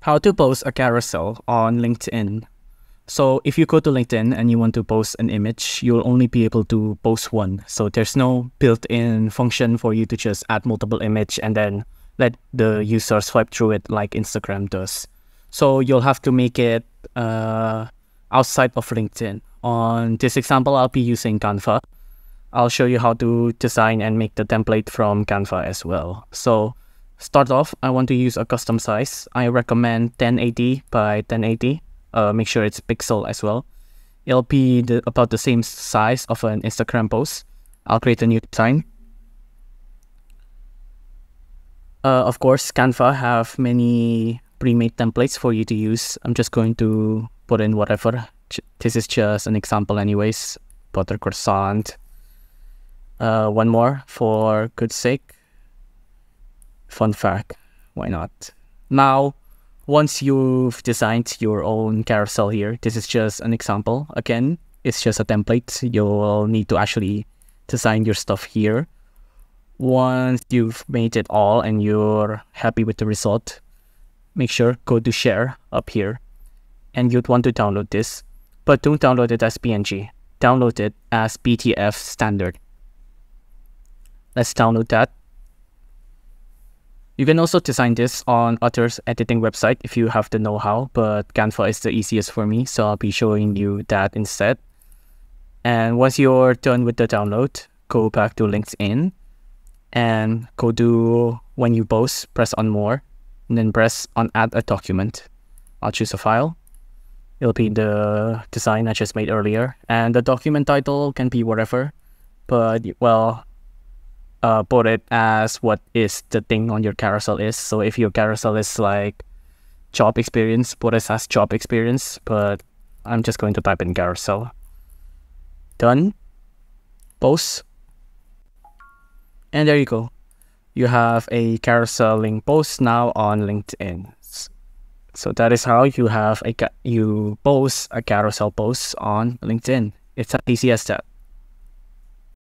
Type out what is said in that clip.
how to post a carousel on LinkedIn. So if you go to LinkedIn and you want to post an image, you'll only be able to post one. So there's no built-in function for you to just add multiple image and then let the user swipe through it like Instagram does. So you'll have to make it uh, outside of LinkedIn. On this example, I'll be using Canva. I'll show you how to design and make the template from Canva as well. So Start off, I want to use a custom size. I recommend 1080 by 1080. Uh, make sure it's pixel as well. It'll be the, about the same size of an Instagram post. I'll create a new design. Uh, of course, Canva have many pre-made templates for you to use. I'm just going to put in whatever. This is just an example anyways. Butter croissant. Uh, one more for good sake. Fun fact, why not? Now, once you've designed your own carousel here, this is just an example. Again, it's just a template. You'll need to actually design your stuff here. Once you've made it all and you're happy with the result, make sure go to share up here. And you'd want to download this, but don't download it as PNG. Download it as PDF standard. Let's download that you can also design this on others editing website if you have the know-how, but Canva is the easiest for me, so I'll be showing you that instead. And once you're done with the download, go back to LinkedIn and go to when you post, press on more, and then press on add a document. I'll choose a file. It'll be the design I just made earlier. And the document title can be whatever, but well, uh, put it as what is the thing on your carousel is. So if your carousel is like job experience, put it as job experience. But I'm just going to type in carousel. Done. Post. And there you go. You have a carousel link post now on LinkedIn. So that is how you have a you post a carousel post on LinkedIn. It's as easy as that.